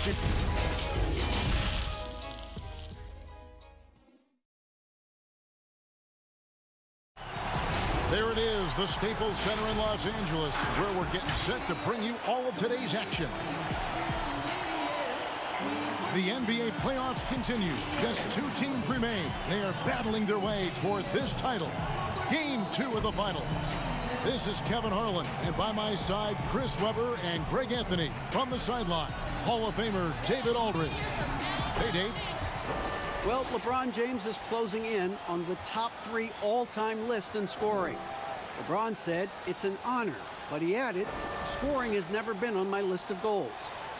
There it is, the Staples Center in Los Angeles, where we're getting set to bring you all of today's action. The NBA playoffs continue. Just two teams remain. They are battling their way toward this title. Game two of the finals. This is Kevin Harlan, and by my side, Chris Webber and Greg Anthony. From the sideline, Hall of Famer David Aldridge. Hey, Dave. Well, LeBron James is closing in on the top three all-time list in scoring. LeBron said, it's an honor, but he added, scoring has never been on my list of goals.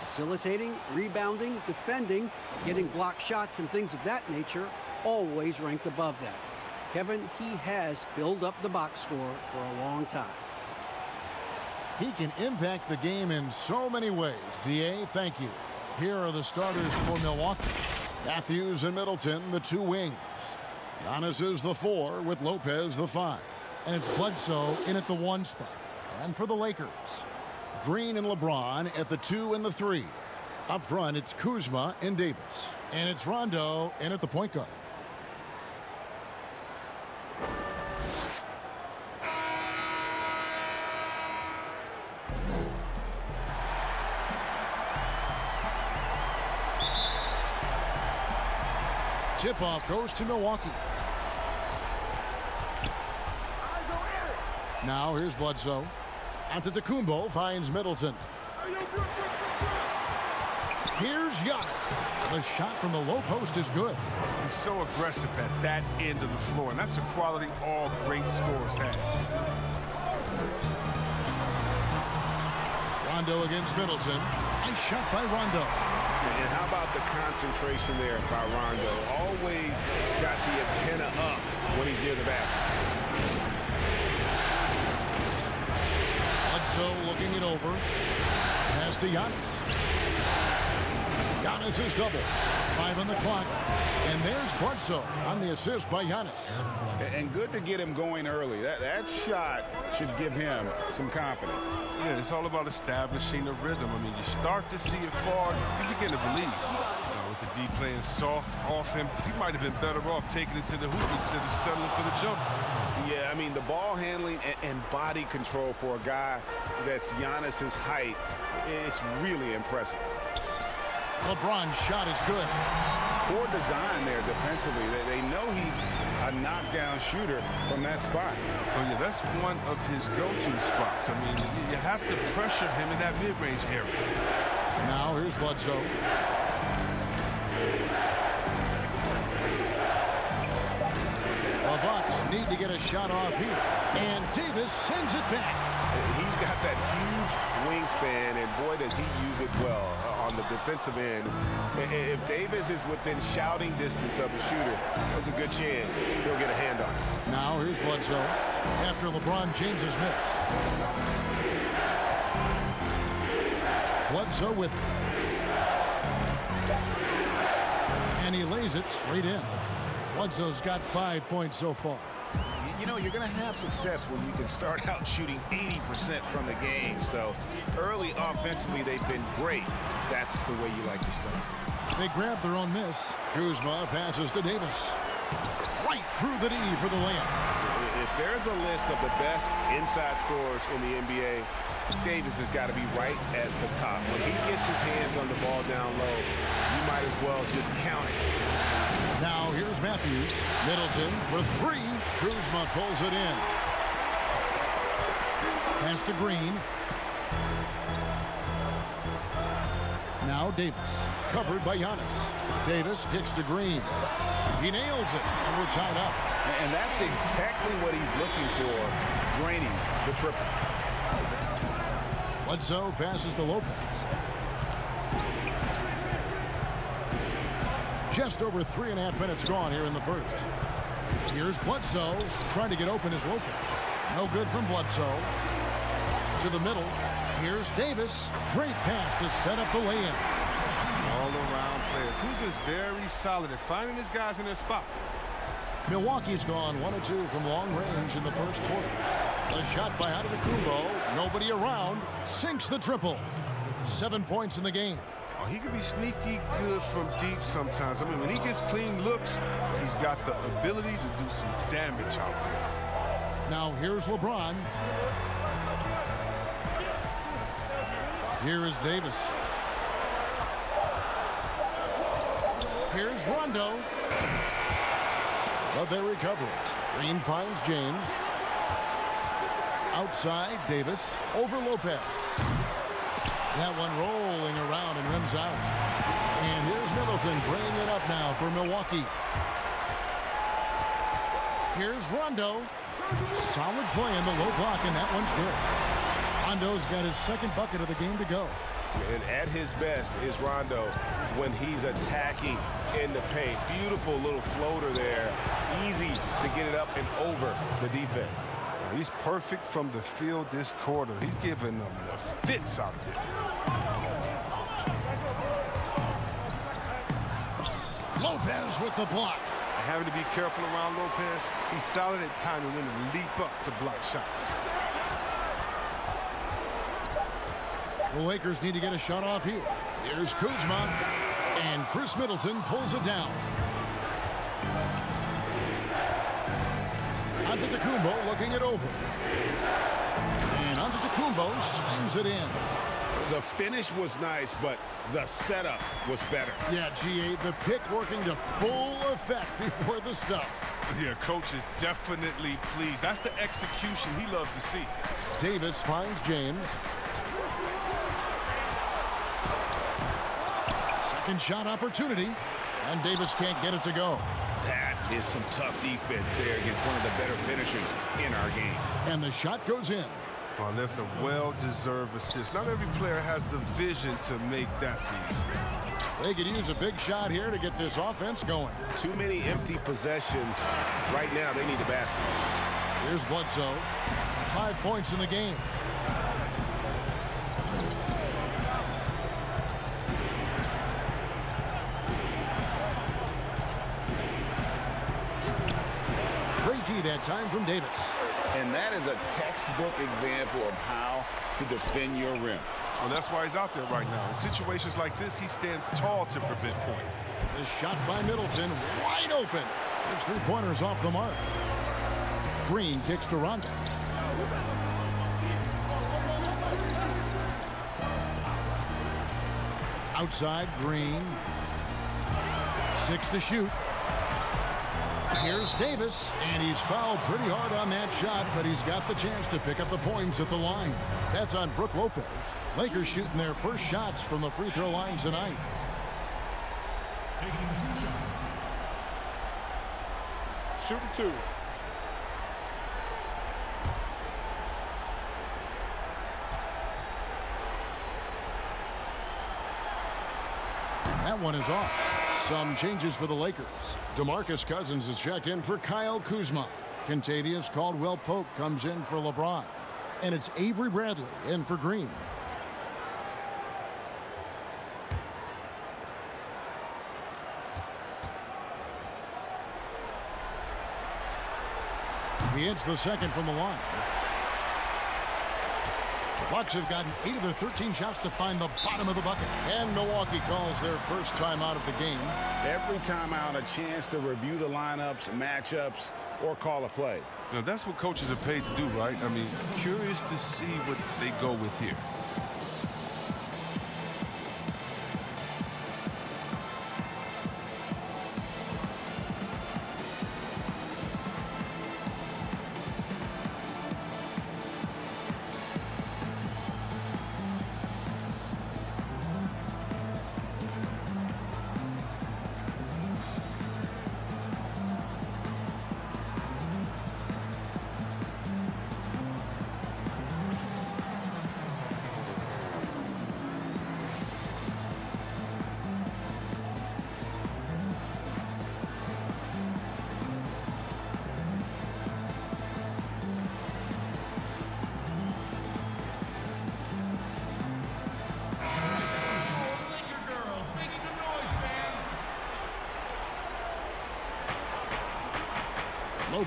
Facilitating, rebounding, defending, getting block shots and things of that nature always ranked above that. Kevin, he has filled up the box score for a long time. He can impact the game in so many ways. D.A., thank you. Here are the starters for Milwaukee. Matthews and Middleton, the two wings. Giannis is the four with Lopez the five. And it's Bledsoe in at the one spot. And for the Lakers, Green and LeBron at the two and the three. Up front, it's Kuzma and Davis. And it's Rondo in at the point guard. Tip-off goes to Milwaukee. Now here's Bledsoe. Antetokounmpo finds Middleton. Here's Giannis. The shot from the low post is good. He's so aggressive at that end of the floor, and that's a quality all great scorers have. Rondo against Middleton. Nice shot by Rondo. And how about the concentration there by Rondo? Always got the antenna up when he's near the basket. Bledsoe looking it over. Pass to Giannis. Giannis is double. Five on the clock. And there's Bledsoe on the assist by Giannis. And good to get him going early. That, that shot should give him some confidence. Yeah, it's all about establishing the rhythm. I mean, you start to see it fall, you begin to believe. You know, with the D playing soft off him, he might have been better off taking it to the hoop instead of settling for the jump. Yeah, I mean, the ball handling and, and body control for a guy that's Giannis's height, it's really impressive. LeBron's shot is good. Poor design there defensively. They, they know he's a knockdown shooter from that spot. Oh, yeah, that's one of his go-to spots. I mean, you have to pressure him in that mid-range area. Now here's Bledsoe. The Bucks need to get a shot off here. And Davis sends it back. He's got that huge wingspan, and boy, does he use it well on the defensive end. If Davis is within shouting distance of the shooter, there's a good chance he'll get a hand on it. Now here's Bledsoe after LeBron James's miss. Bledsoe with and he lays it straight in. Bledsoe's got five points so far. You know, you're going to have success when you can start out shooting 80% from the game. So early offensively, they've been great. That's the way you like to start. They grab their own miss. Kuzma passes to Davis. Right through the D for the layup. If there's a list of the best inside scorers in the NBA, Davis has got to be right at the top. When he gets his hands on the ball down low, you might as well just count it. Now here's Matthews. Middleton for three. Kuzma pulls it in. Pass to Green. Now Davis. Covered by Giannis. Davis kicks to Green. He nails it, and we're tied up. And that's exactly what he's looking for, draining the triple. Bledsoe passes to Lopez. Just over three and a half minutes gone here in the first. Here's Bledsoe trying to get open as Lopez. No good from Bledsoe. To the middle. Here's Davis. Great pass to set up the lay-in. All-around player. Kuzma's very solid at finding his guys in their spots. Milwaukee's gone one or two from long range in the first quarter. A shot by Antetokounmpo. Nobody around. Sinks the triple. Seven points in the game. Oh, he can be sneaky good from deep sometimes. I mean, when he gets clean looks, he's got the ability to do some damage out there. Now here's LeBron. Here is Davis. Here's Rondo. But they recover it. Green finds James. Outside, Davis. Over Lopez. That one rolling around and rims out. And here's Middleton bringing it up now for Milwaukee. Here's Rondo. Solid play in the low block, and that one's good. Rondo's got his second bucket of the game to go. And at his best is Rondo when he's attacking in the paint. Beautiful little floater there. Easy to get it up and over the defense. He's perfect from the field this quarter. He's giving them the fits out there. Lopez with the block. Having to be careful around Lopez. He's solid at time and when to leap up to block shots. The Lakers need to get a shot off here. Here's Kuzma. And Khris Middleton pulls it down. Antetokounmpo looking it over. And Antetokounmpo slams it in. The finish was nice, but the setup was better. Yeah, GA, the pick working to full effect before the stuff. Yeah, coach is definitely pleased. That's the execution he loves to see. Davis finds James. Second shot opportunity. And Davis can't get it to go. That is some tough defense there against one of the better finishers in our game. And the shot goes in. Well, that's a well-deserved assist. Not every player has the vision to make that feed. They could use a big shot here to get this offense going. Too many empty possessions. Right now, they need the basket. Here's Bledsoe. Five points in the game. Great D that time from Davis. And that is a textbook example of how to defend your rim. Well, that's why he's out there right now. In situations like this, he stands tall to prevent points. The shot by Middleton, wide open. His three pointers off the mark. Green kicks to Rondo. Outside, Green. Six to shoot. Here's Davis, and he's fouled pretty hard on that shot, but he's got the chance to pick up the points at the line. That's on Brook Lopez. Lakers shooting their first shots from the free throw line tonight. Taking two shots. Shooting two. That one is off. Some changes for the Lakers. DeMarcus Cousins is checked in for Kyle Kuzma. Kentavious Caldwell Pope comes in for LeBron. And it's Avery Bradley in for Green. He hits the second from the line. The Bucks have gotten 8 of their 13 shots to find the bottom of the bucket. And Milwaukee calls their first time out of the game. Every time out, a chance to review the lineups, matchups, or call a play. Now, that's what coaches are paid to do, right? I mean, curious to see what they go with here.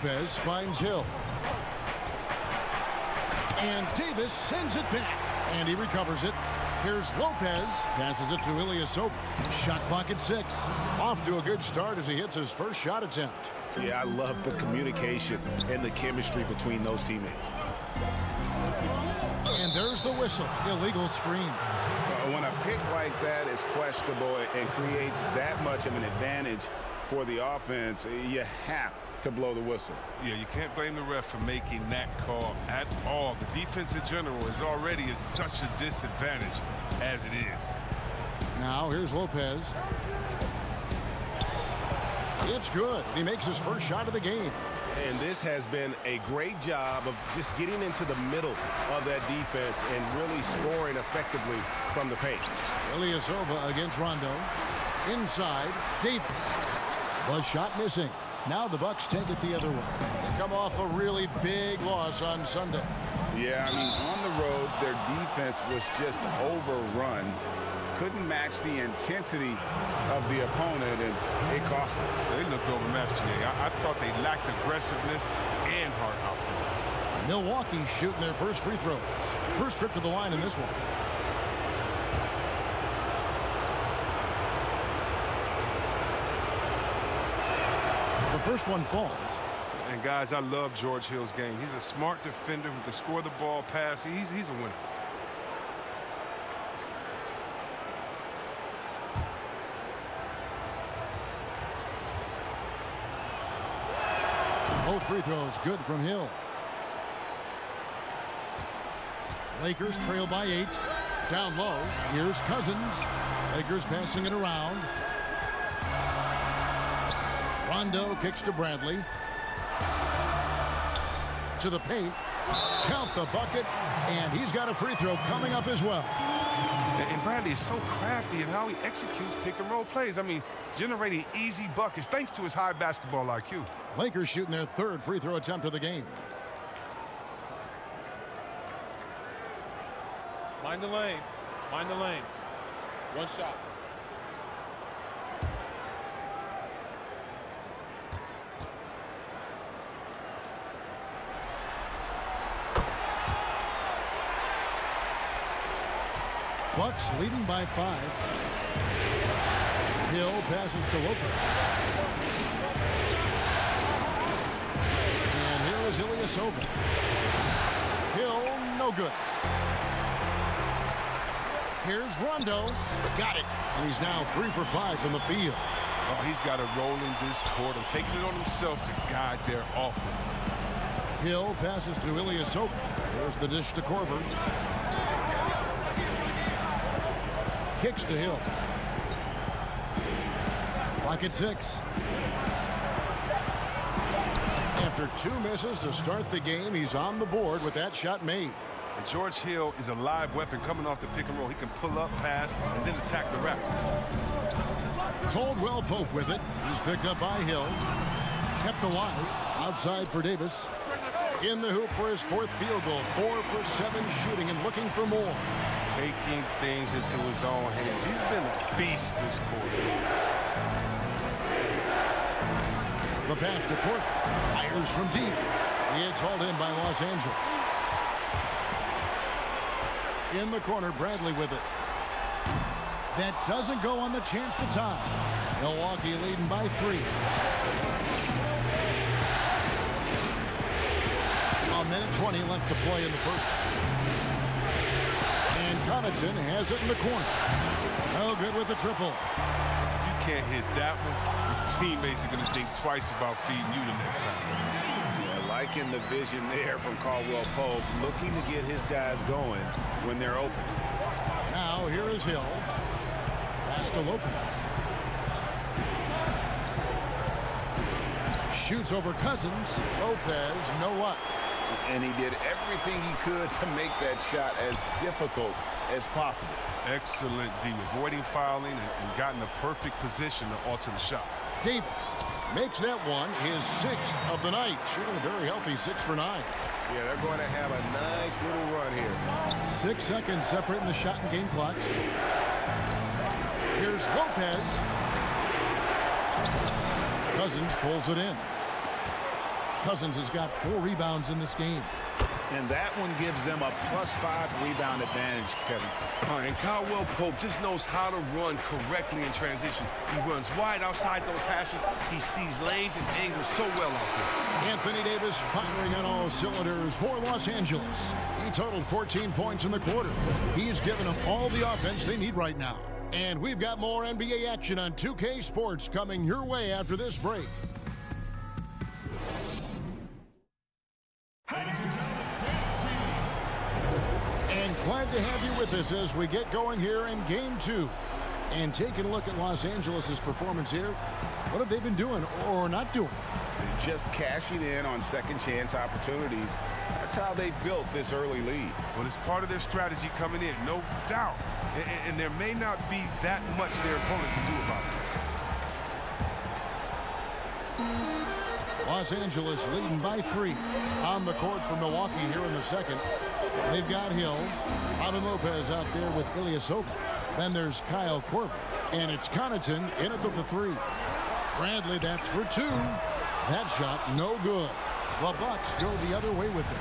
Lopez finds Hill. And Davis sends it back. And he recovers it. Here's Lopez. Passes it to Ilyasova. Shot clock at six. Off to a good start as he hits his first shot attempt. Yeah, I love the communication and the chemistry between those teammates. And there's the whistle. Illegal screen. When a pick like that is questionable and creates that much of an advantage for the offense, you have to blow the whistle. Yeah, you can't blame the ref for making that call at all. The defense in general is already at such a disadvantage as it is. Now here's Lopez. It's good. He makes his first shot of the game. And this has been a great job of just getting into the middle of that defense and really scoring effectively from the paint. Ilyasova against Rondo. Inside, Davis. The shot missing. Now the Bucks take it the other way. They come off a really big loss on Sunday. Yeah, I mean, on the road, their defense was just overrun. Couldn't match the intensity of the opponent, and it cost them. They looked overmatched today. I, I thought they lacked aggressiveness and hard output. Milwaukee shooting their first free throws. First trip to the line in this one. First one falls. And guys, I love George Hill's game. He's a smart defender who can score the ball, pass. He's, he's a winner. Both free throws good from Hill. Lakers trail by eight. Down low. Here's Cousins. Lakers passing it around. Rondo kicks to Bradley. To the paint. Count the bucket. And he's got a free throw coming up as well. And, and Bradley is so crafty in how he executes pick and roll plays. I mean, generating easy buckets thanks to his high basketball IQ. Lakers shooting their third free throw attempt of the game. Mind the lanes. Mind the lanes. One shot. Bucks leading by five. Hill passes to Lopez. And here is Ilyasova. Hill, no good. Here's Rondo. Got it. And he's now three for five from the field. Oh, he's got to roll in this quarter, taking it on himself to guide their offense. Hill passes to Ilyasova. There's the dish to Korver. Kicks to Hill. Pocket six. After two misses to start the game, he's on the board with that shot made. And George Hill is a live weapon coming off the pick and roll. He can pull up, pass, and then attack the rack. Caldwell Pope with it. He's picked up by Hill. Kept alive. Outside for Davis. In the hoop for his fourth field goal. Four for seven shooting and looking for more. Taking things into his own hands. He's been a beast this quarter. The pass to. Fires from deep. It's hauled in by Los Angeles. In the corner, Bradley with it. That doesn't go on the chance to tie. Milwaukee leading by three. A minute 20 left to play in the first. And Connaughton has it in the corner. No good with the triple. If you can't hit that one, your teammates are going to think twice about feeding you the next time. Yeah, liking the vision there from Caldwell Pope, looking to get his guys going when they're open. Now here is Hill. Pass to Lopez. Shoots over Cousins. Lopez, no luck. And he did everything he could to make that shot as difficult as possible. Excellent D, avoiding fouling and, and got in the perfect position to alter the shot. Davis makes that one his sixth of the night. Shooting a very healthy six for nine. Yeah, they're going to have a nice little run here. Six seconds separating the shot and game clocks. Here's Lopez. Cousins pulls it in. Cousins has got four rebounds in this game. And that one gives them a plus five rebound advantage, Kevin. All right, and Caldwell Pope just knows how to run correctly in transition. He runs wide outside those hashes. He sees lanes and angles so well out there. Anthony Davis firing on all cylinders for Los Angeles. He totaled 14 points in the quarter. He's given them all the offense they need right now. And we've got more NBA action on 2K Sports coming your way after this break. And glad to have you with us as we get going here in game two. And taking a look at Los Angeles' performance here, what have they been doing or not doing? They're just cashing in on second chance opportunities. That's how they built this early lead. Well, it's part of their strategy coming in, no doubt. And, and there may not be that much their opponent can do about it. Los Angeles leading by three on the court for Milwaukee here in the second. They've got Hill, Robin Lopez out there with Ilyasova. Then there's Kyle Korver, and it's Connaughton in at the three. Bradley, that's for two. That shot, no good. The Bucks go the other way with it.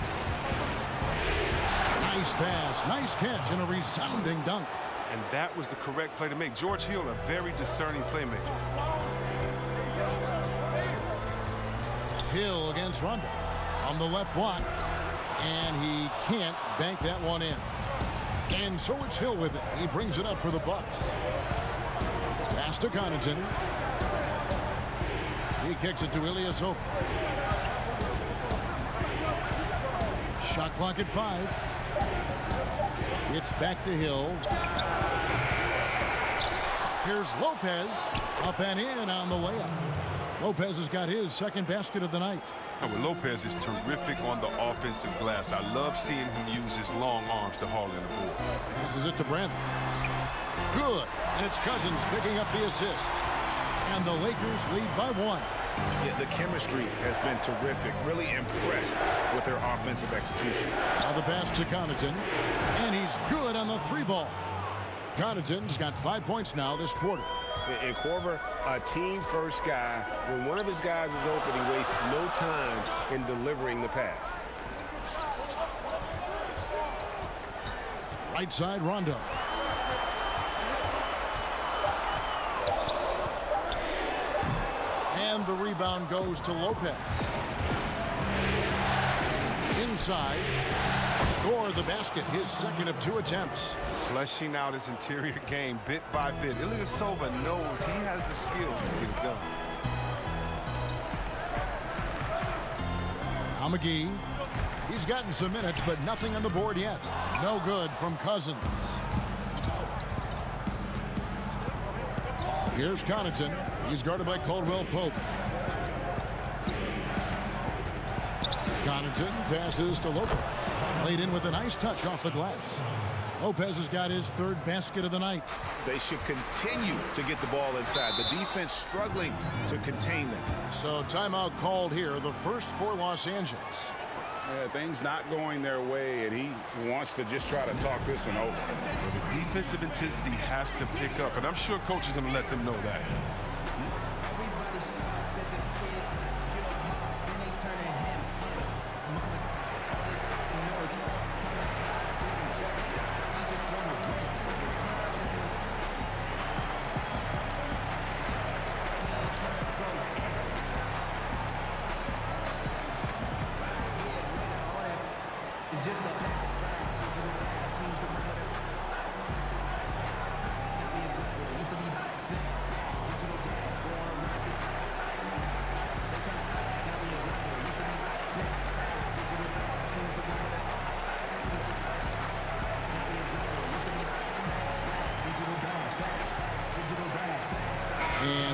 Nice pass, nice catch, and a resounding dunk. And that was the correct play to make. George Hill, a very discerning playmaker. Hill against Rondo on the left block. And he can't bank that one in. And so it's Hill with it. He brings it up for the Bucks. Pass to Connaughton. He kicks it to Ilyasova. Shot clock at five. It's back to Hill. Here's Lopez. Up and in on the layup. Lopez has got his second basket of the night. Oh, well, Lopez is terrific on the offensive glass. I love seeing him use his long arms to haul in the ball. Passes it to Bradley. Good. And it's Cousins picking up the assist. And the Lakers lead by one. Yeah, the chemistry has been terrific. Really impressed with their offensive execution. Now the pass to Connaughton. And he's good on the three ball. Connaughton's got five points now this quarter. And Korver, a team-first guy. When one of his guys is open, he wastes no time in delivering the pass. Right side, Rondo. And the rebound goes to Lopez. Inside. Score the basket, his second of two attempts. Fleshing out his interior game bit by bit. Ilyasova knows he has the skills to get it done. Now McGee. He's gotten some minutes, but nothing on the board yet. No good from Cousins. Here's Connaughton. He's guarded by Caldwell Pope. Connaughton passes to Lopez. Laid in with a nice touch off the glass. Lopez has got his third basket of the night. They should continue to get the ball inside. The defense struggling to contain them. So timeout called here, the first for Los Angeles. Yeah, things not going their way, and he wants to just try to talk this one over. Well, the defensive intensity has to pick up, and I'm sure coach is going to let them know that. And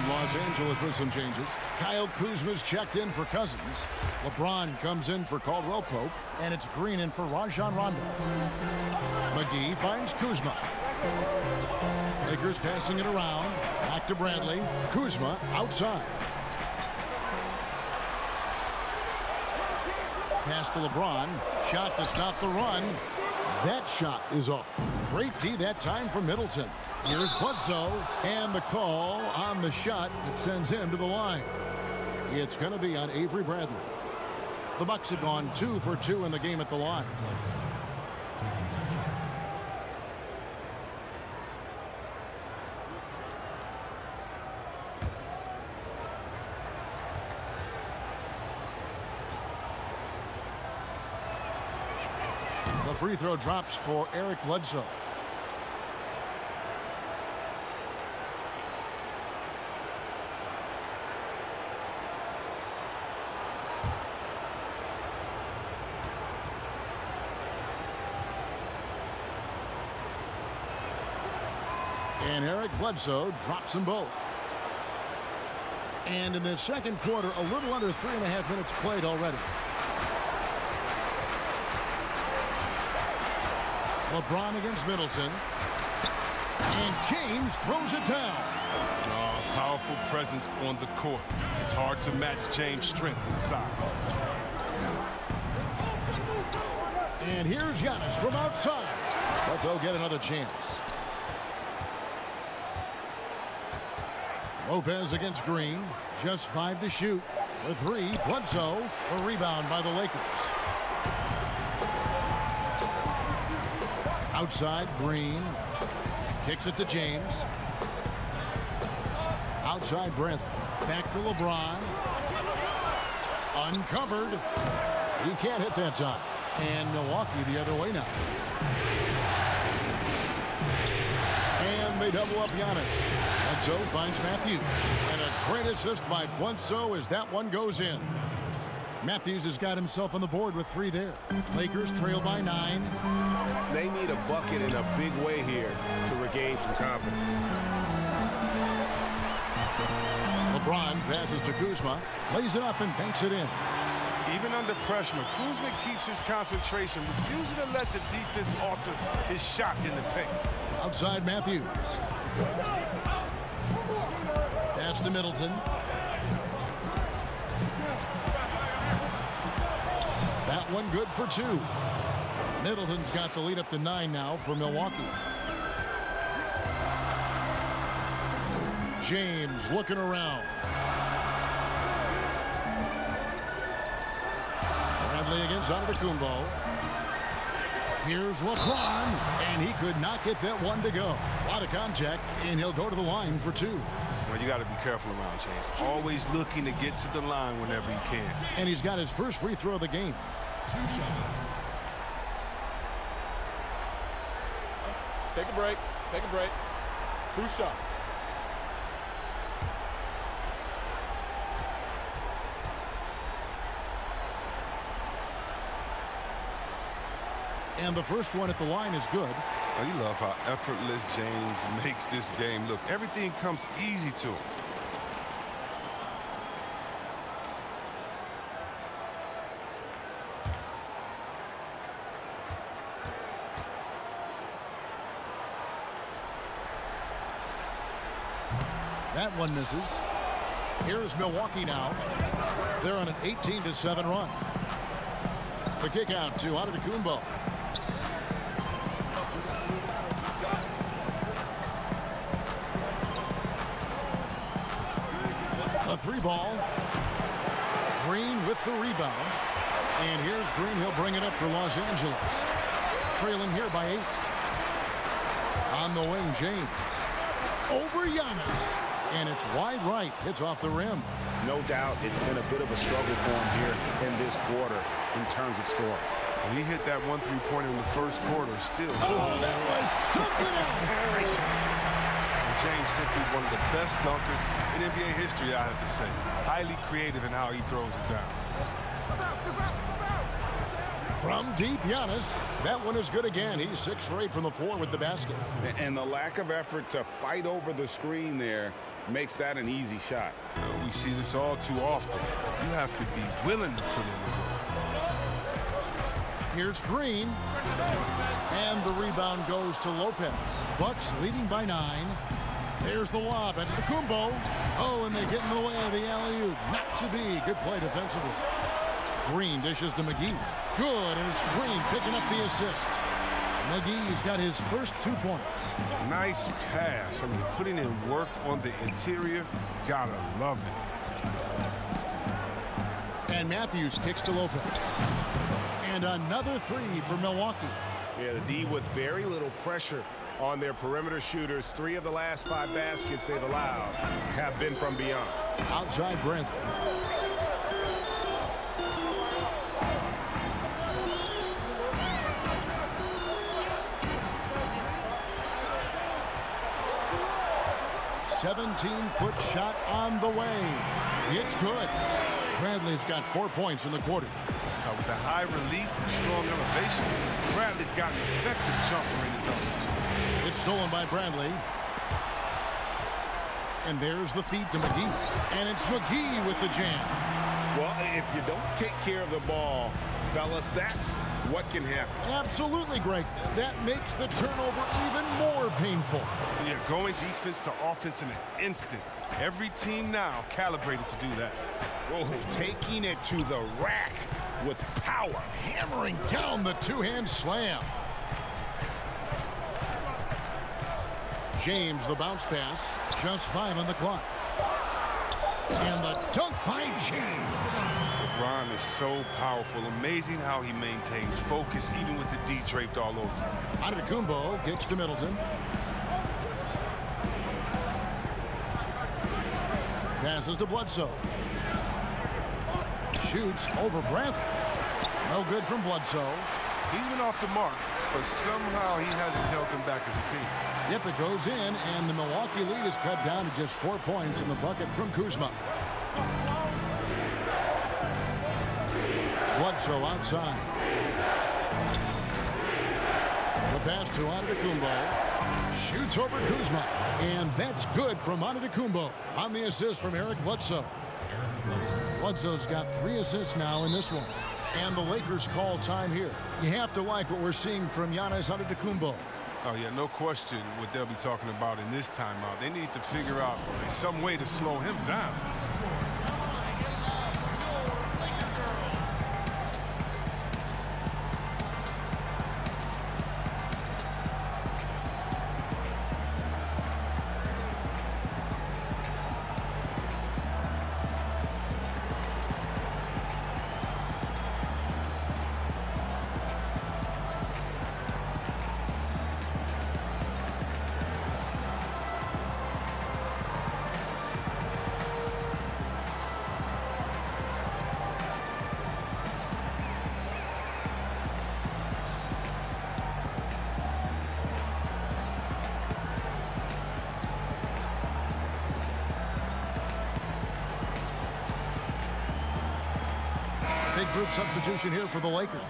Los Angeles with some changes. Kyle Kuzma's checked in for Cousins. LeBron comes in for Caldwell Pope. And it's Green in for Rajon Rondo. McGee finds Kuzma. Lakers passing it around. Back to Bradley. Kuzma outside. Pass to LeBron. Shot to stop the run. That shot is off. Great D that time from Middleton. Here's Bledsoe, and the call on the shot that sends him to the line. It's going to be on Avery Bradley. The Bucks have gone two for two in the game at the line. The free throw drops for Eric Bledsoe. And Eric Bledsoe drops them both. And in the second quarter, a little under three and a half minutes played already. LeBron against Middleton. And James throws it down. Oh, powerful presence on the court. It's hard to match James' strength inside. And here's Giannis from outside. But they'll get another chance. Lopez against Green. Just five to shoot. For three, Bledsoe. A rebound by the Lakers. Outside, Green. Kicks it to James. Outside, Brent. Back to LeBron. Uncovered. He can't hit that time. And Milwaukee the other way now. And they double up Giannis. Bledsoe finds Matthews. And a great assist by Bledsoe as that one goes in. Matthews has got himself on the board with three there. Lakers trail by nine. They need a bucket in a big way here to regain some confidence. LeBron passes to Kuzma. Lays it up and banks it in. Even under pressure, Kuzma keeps his concentration, refusing to let the defense alter his shot in the paint. Outside Matthews. Pass to Middleton. That one good for two. Middleton's got the lead up to nine now for Milwaukee. James looking around. Bradley against Antetokounmpo. Here's LeBron, and he could not get that one to go. A lot of contact, and he'll go to the line for two. Well, you got to be careful around James. Always looking to get to the line whenever he can. And he's got his first free throw of the game. Two shots. Take a break. Take a break. Two shots. And the first one at the line is good. Oh, you love how effortless James makes this game look. Everything comes easy to him. That one misses. Here's Milwaukee now. They're on an 18 to 7 run. The kick out to Antetokounmpo. Three ball. Green with the rebound. And here's Green. He'll bring it up for Los Angeles. Trailing here by eight. On the wing, James. Over Giannis. And it's wide right. Hits off the rim. No doubt it's been a bit of a struggle for him here in this quarter in terms of scoring. When he hit that one three-pointer in the first quarter, still. Oh, that was something else. And James simply one of the best dunkers in NBA history, I have to say. Highly creative in how he throws it down. From deep, Giannis. That one is good again. He's six for eight from the floor with the basket. And the lack of effort to fight over the screen there makes that an easy shot. We see this all too often. You have to be willing to put in the work. Here's Green. And the rebound goes to Lopez. Bucks leading by nine. There's the lob at Kumbo. Oh, and they get in the way of the alley-oop. Not to be. Good play defensively. Green dishes to McGee. Good, and it's Green picking up the assist. McGee's got his first two points. Nice pass. I mean, putting in work on the interior. Gotta love it. And And Matthews kicks to Lopez. And another three for Milwaukee. Yeah, the D with very little pressure on their perimeter shooters. Three of the last five baskets they've allowed have been from beyond. Outside Bradley. Seventeen-foot shot on the way. It's good. Bradley's got four points in the quarter. Uh, with the high release and strong elevation, Bradley's got an effective jumper in his own. It's stolen by Bradley. And there's the feed to McGee. And it's McGee with the jam. Well, if you don't take care of the ball, fellas, that's what can happen. Absolutely, Greg. That makes the turnover even more painful. You're going defense to offense in an instant. Every team now calibrated to do that. Oh, taking it to the rack with power. Hammering down the two-hand slam. James, the bounce pass. Just five on the clock. And the dunk by James. LeBron is so powerful. Amazing how he maintains focus even with the D draped all over. Antetokounmpo kicks to Middleton. Passes to Bledsoe. Shoots over Bradley. No good from Bledsoe. He's been off the mark, but somehow he hasn't held them back as a team. Yep, it goes in, and the Milwaukee lead is cut down to just four points in the bucket from Kuzma. Bledsoe outside. The pass to Antetokounmpo. Shoots over Kuzma. And that's good from Antetokounmpo on the assist from Eric Bledsoe. Bledsoe's got three assists now in this one. And the Lakers call time here. You have to like what we're seeing from Giannis Antetokounmpo. Oh, yeah, no question what they'll be talking about in this timeout. They need to figure out some way to slow him down. Substitution here for the Lakers.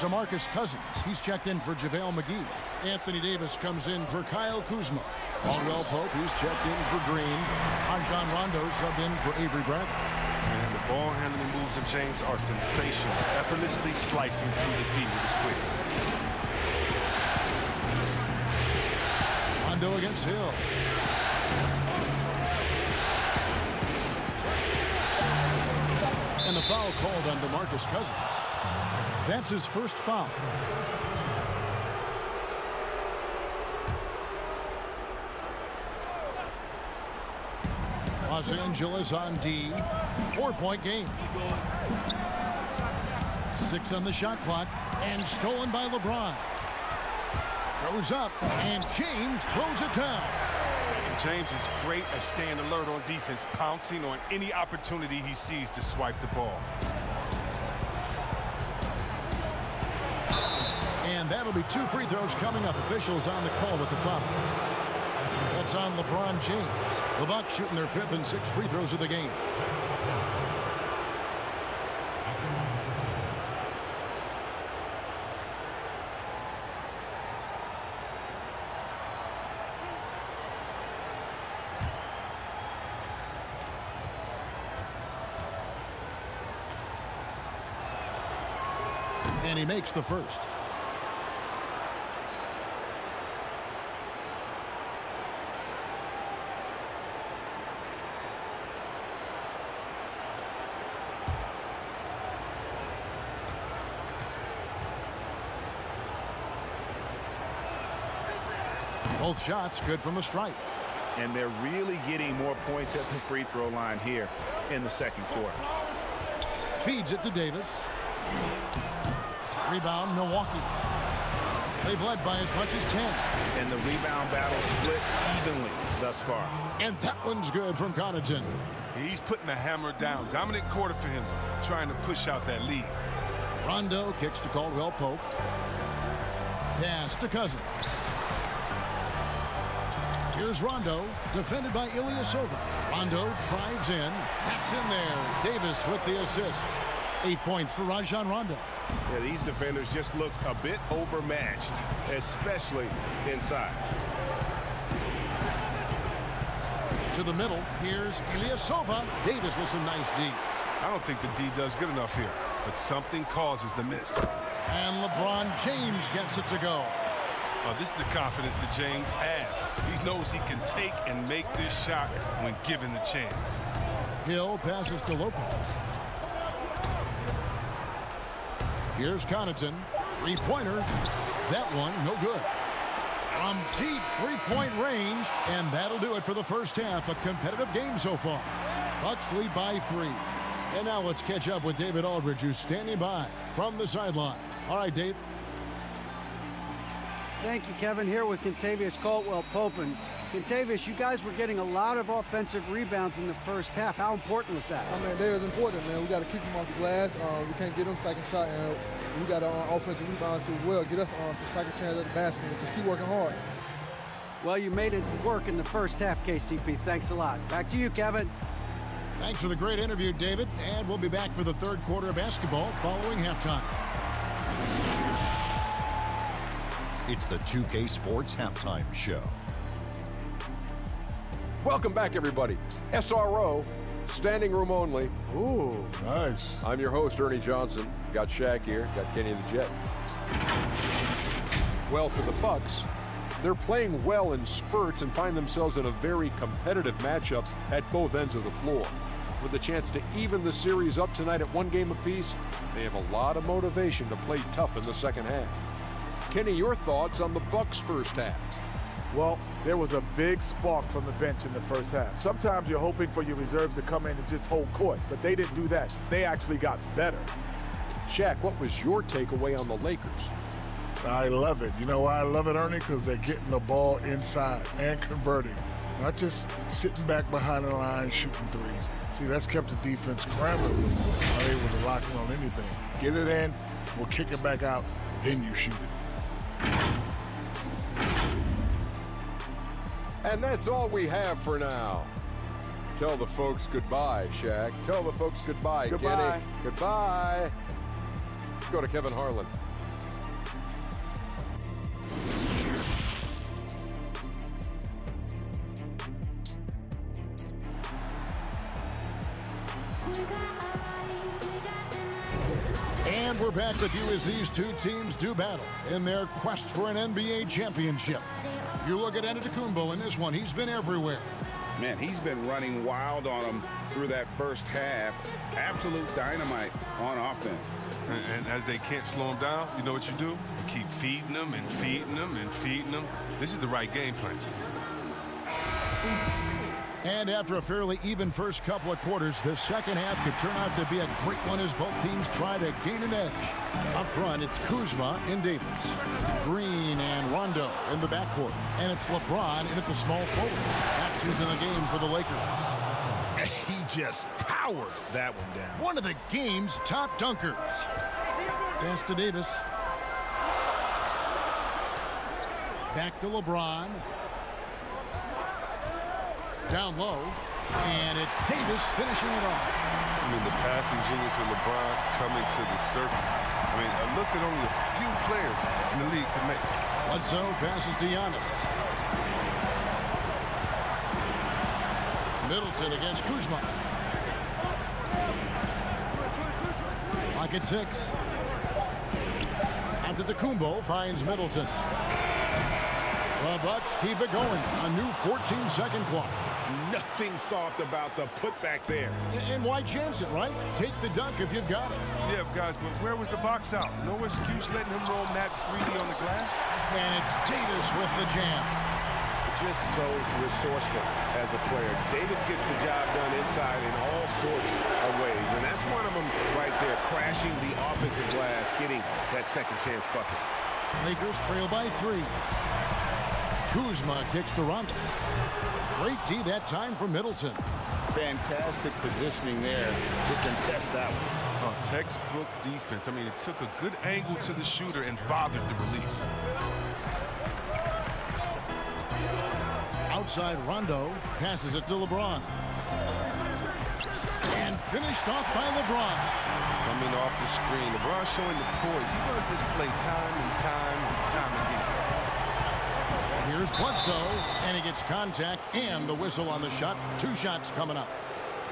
DeMarcus Cousins, he's checked in for JaVale McGee. Anthony Davis comes in for Kyle Kuzma. Caldwell Pope, he's checked in for Green. Rajon Rondo subbed in for Avery Bradley. And the ball handling moves of James are sensational, effortlessly slicing through the D with his quick. Rondo against Hill. Foul called on DeMarcus Cousins. That's his first foul. Los Angeles on D. Four-point game. Six on the shot clock. And stolen by LeBron. Goes up, and James throws it down. James is great at staying alert on defense, pouncing on any opportunity he sees to swipe the ball. And that'll be two free throws coming up. Officials on the call with the foul. That's on LeBron James. The Bucks shooting their fifth and sixth free throws of the game. He makes the first. Both shots good from the stripe. And they're really getting more points at the free throw line here in the second quarter. Feeds it to Davis. Rebound, Milwaukee. They've led by as much as 10. And the rebound battle split evenly thus far. And that one's good from Connaughton. He's putting the hammer down. Dominant quarter for him, trying to push out that lead. Rondo kicks to Caldwell Pope. Pass to Cousins. Here's Rondo, defended by Ilya Ilyasova. Rondo drives in. That's in there. Davis with the assist. Eight points for Rajon Rondo. Yeah, these defenders just look a bit overmatched, especially inside. To the middle, here's Ilyasova. Davis with some nice D. I don't think the D does good enough here, but something causes the miss. And LeBron James gets it to go. Oh, this is the confidence that James has. He knows he can take and make this shot when given the chance. Hill passes to Lopez. Here's Connaughton. Three-pointer. That one, no good. From deep three-point range, and that'll do it for the first half. A competitive game so far. Bucks lead by three. And now let's catch up with David Aldridge, who's standing by from the sideline. All right, Dave. Thank you, Kevin. Here with Kentavious Caldwell Pope. And Kentavious, you guys were getting a lot of offensive rebounds in the first half. How important was that? I mean, that is important, man. We got to keep them off the glass. Uh, we can't get them second shot, and we got to uh, offensive rebound too well. Get us on uh, some second chance at the basket. Just keep working hard. Well, you made it work in the first half, KCP. Thanks a lot. Back to you, Kevin. Thanks for the great interview, David. And we'll be back for the third quarter of basketball following halftime. It's the 2K Sports Halftime Show. Welcome back, everybody. SRO, standing room only. Ooh, nice. I'm your host, Ernie Johnson. Got Shaq here, got Kenny the Jet. Well, for the Bucks, they're playing well in spurts and find themselves in a very competitive matchup at both ends of the floor. With the chance to even the series up tonight at one game apiece, they have a lot of motivation to play tough in the second half. Kenny, your thoughts on the Bucks' first half? Well, there was a big spark from the bench in the first half. Sometimes you're hoping for your reserves to come in and just hold court, but they didn't do that. They actually got better. Shaq, what was your takeaway on the Lakers? I love it. You know why I love it, Ernie? Because they're getting the ball inside and converting, not just sitting back behind the line shooting threes. See, that's kept the defense scrambling, not able to lock in on anything. Get it in, we'll kick it back out, then you shoot it. And that's all we have for now. Tell the folks goodbye, Shaq. Tell the folks goodbye, Goodbye. Kenny. Goodbye. Let's go to Kevin Harlan. And we're back with you as these two teams do battle in their quest for an NBA championship. You look at Antetokounmpo in this one. He's been everywhere. Man, he's been running wild on them through that first half. Absolute dynamite on offense. And, and as they can't slow him down, you know what you do? You keep feeding them and feeding them and feeding them. This is the right game plan. And after a fairly even first couple of quarters, the second half could turn out to be a great one as both teams try to gain an edge. Up front, it's Kuzma and Davis. Green and Rondo in the backcourt. And it's LeBron in at the small forward. That's who's in the game for the Lakers. He just powered that one down. One of the game's top dunkers. Pass to Davis. Back to LeBron. Down low. And it's Davis finishing it off. I mean, the passing genius of LeBron coming to the surface. I mean, a look at only a few players in the league can make. Bledsoe passes to Giannis. Middleton against Kuzma. Lock at six. Antetokounmpo finds Middleton. The Bucks keep it going. A new 14-second clock. Nothing soft about the putback there. And why chance it, right? Take the dunk if you've got it. Yeah, guys, but where was the box out? No excuse letting him roam that freely on the glass. And it's Davis with the jam. Just so resourceful as a player. Davis gets the job done inside in all sorts of ways, and that's one of them right there, crashing the offensive glass, getting that second chance bucket. Lakers trail by three. Kuzma kicks to Rondo. Great D that time for Middleton. Fantastic positioning there to contest that one. Oh, textbook defense. I mean, it took a good angle to the shooter and bothered the release. Outside Rondo passes it to LeBron. And finished off by LeBron. Coming off the screen, LeBron showing the poise. He runs this play time and time and time again. Here's Bledsoe, and he gets contact and the whistle on the shot. Two shots coming up.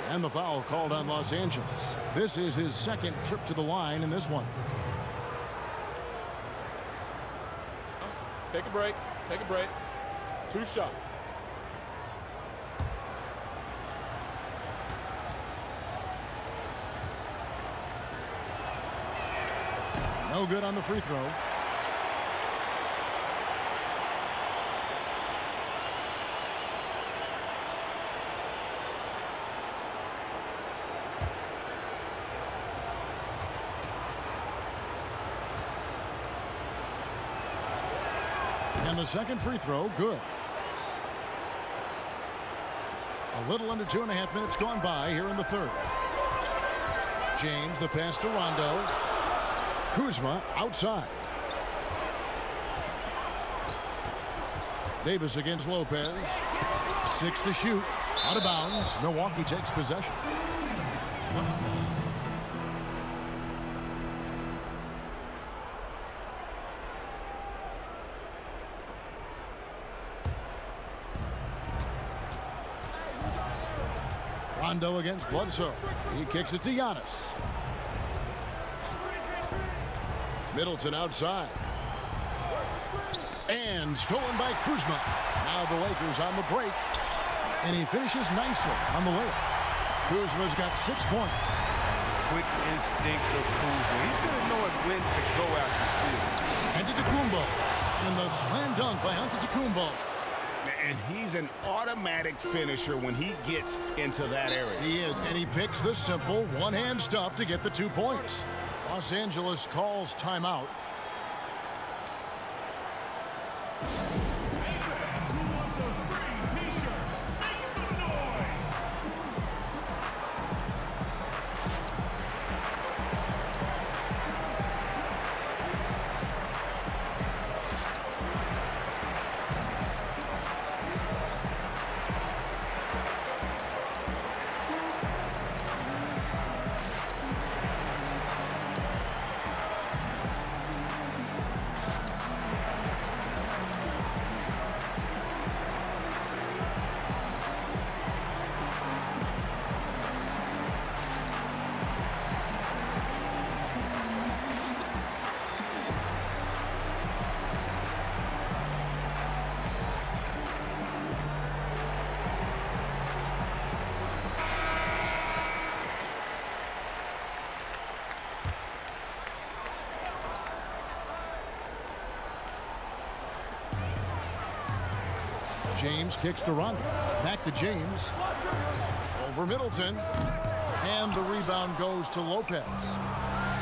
And the foul called on Los Angeles. This is his second trip to the line in this one. Take a break. Take a break. Two shots. No good on the free throw. And the second free throw, good. A little under two and a half minutes gone by here in the third. James, the pass to Rondo. Kuzma outside. Davis against Lopez. Six to shoot. Out of bounds. Milwaukee takes possession. Rondo against Bledsoe. He kicks it to Giannis. Middleton outside. And stolen by Kuzma. Now the Lakers on the break. And he finishes nicely on the layup. Kuzma's got six points. Quick instinct of Kuzma. He's going to know when to go after. Antetokounmpo. And to Antetokounmpo, and the slam dunk by Antetokounmpo. And he's an automatic finisher when he gets into that area. He is, and he picks the simple one-hand stuff to get the two points. Los Angeles calls timeout. Kicks to Rondo. Back to James. Over Middleton. And the rebound goes to Lopez.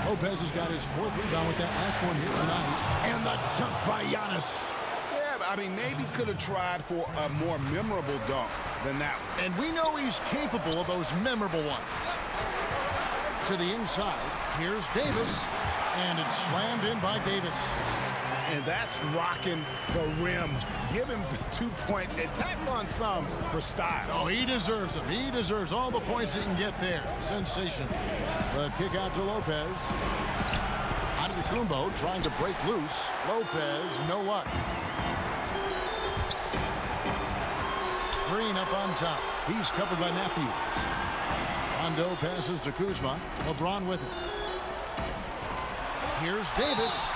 Lopez has got his fourth rebound with that last one here tonight. And the dunk by Giannis. Yeah, I mean, maybe he could have tried for a more memorable dunk than that one. And we know he's capable of those memorable ones. To the inside, here's Davis. And it's slammed in by Davis. And that's rocking the rim. Give him two points and tack on some for style. Oh, he deserves them. He deserves all the points he can get there. Sensation. The kick out to Lopez. Out of the Kumbo, trying to break loose. Lopez, no luck. Green up on top. He's covered by Matthews. Rondo passes to Kuzma. LeBron with it. Here's Davis.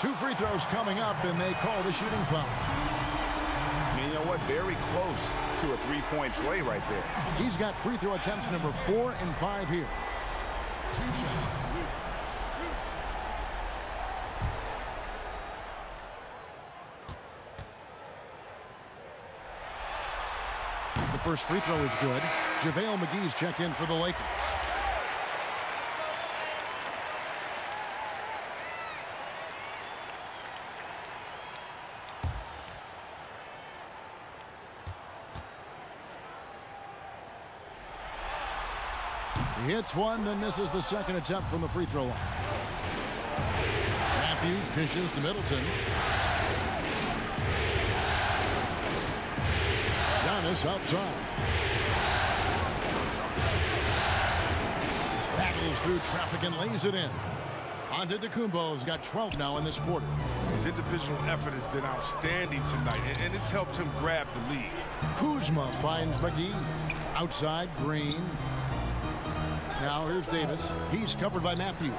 Two free throws coming up, and they call the shooting foul. And you know what? Very close to a three-point play right there. He's got free throw attempts number four and five here. Two shots. The first free throw is good. JaVale McGee's checked in for the Lakers. Hits one, then misses the second attempt from the free throw line. Matthews dishes to Middleton. Giannis outside. Battles through traffic and lays it in. Antetokounmpo has got 12 now in this quarter. His individual effort has been outstanding tonight, and, and it's helped him grab the lead. Kuzma finds McGee. Outside, Green. Now here's Davis. He's covered by Matthews.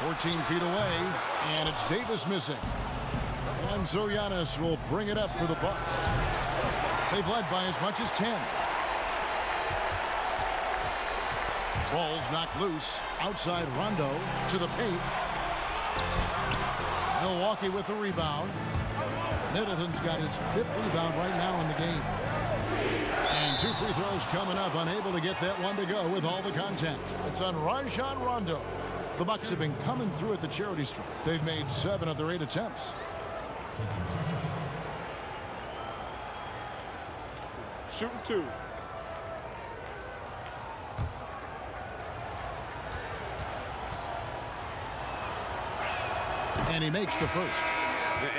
14 feet away, and it's Davis missing. And so Giannis will bring it up for the Bucks. They've led by as much as 10. Ball's knocked loose. Outside Rondo to the paint. Milwaukee with the rebound. Middleton's got his fifth rebound right now in the game. And two free throws coming up, unable to get that one to go with all the contact. It's on Rajon Rondo. The Bucks have been coming through at the charity stripe. They've made seven of their eight attempts. Shooting two. And he makes the first.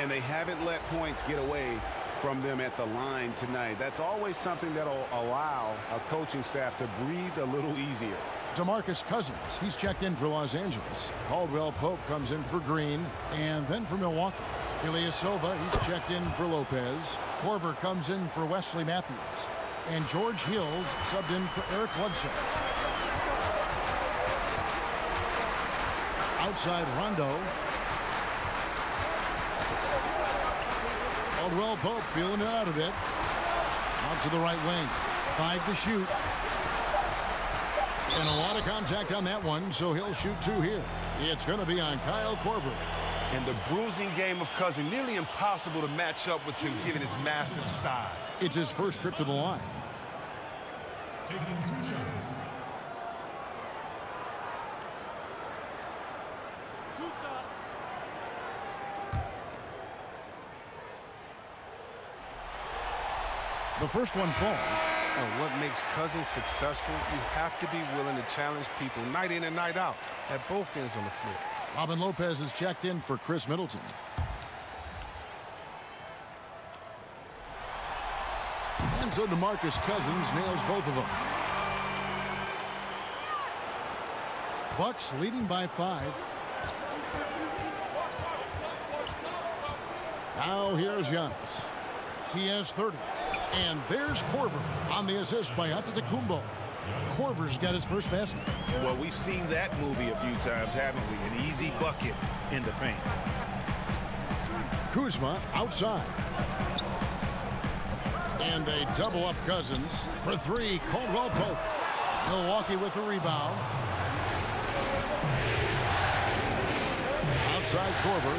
And they haven't let points get away from them at the line tonight. That's always something that'll allow a coaching staff to breathe a little easier. DeMarcus Cousins, he's checked in for Los Angeles. Caldwell Pope comes in for Green, and then for Milwaukee. Ilyasova, he's checked in for Lopez. Korver comes in for Wesley Matthews. And George Hills subbed in for Eric Bledsoe. Outside Rondo. Caldwell Pope feeling it out a bit. Out to the right wing. Five to shoot. And a lot of contact on that one, so he'll shoot two here. It's going to be on Kyle Korver. And the bruising game of Cousin, nearly impossible to match up with him given his massive size. It's his first trip to the line. Taking two shots. The first one falls. And what makes Cousins successful, you have to be willing to challenge people night in and night out at both ends on the floor. Robin Lopez is checked in for Khris Middleton. And so DeMarcus Cousins nails both of them. Bucks leading by five. Now here's Giannis. He has 30. And there's Korver on the assist by Antetokounmpo. Korver's got his first basket. Well, we've seen that movie a few times, haven't we? An easy bucket in the paint. Kuzma outside. And they double up Cousins for three. Caldwell Pope. Milwaukee with the rebound. Outside Korver.